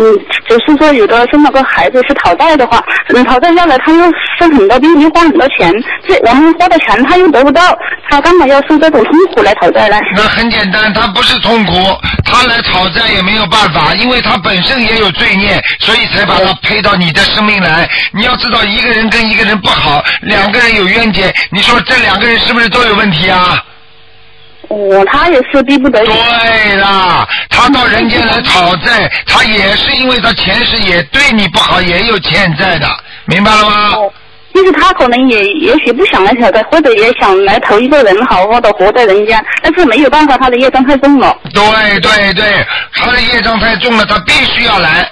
嗯，就是说有的生了个孩子是讨债的话，嗯，讨债下来他又生很多病，又花很多钱，这我们花的钱他又得不到，他干嘛要受这种痛苦来讨债呢？那很简单，他不是痛苦，他来讨债也没有办法，因为他本身也有罪孽，所以才把他配到你的生命来。你要知道，一个人跟一个人不好，两个人有冤结，你说这两个人是不是都有问题啊？我他也是逼不得已。对啦，他到人间来讨债，他也是因为他前世也对你不好，也有欠债的，明白了吗？哦，就是他可能也也许不想来讨债，或者也想来投一个人好好的活在人间，但是没有办法，他的业障太重了。对对对，他的业障太重了，他必须要来，明。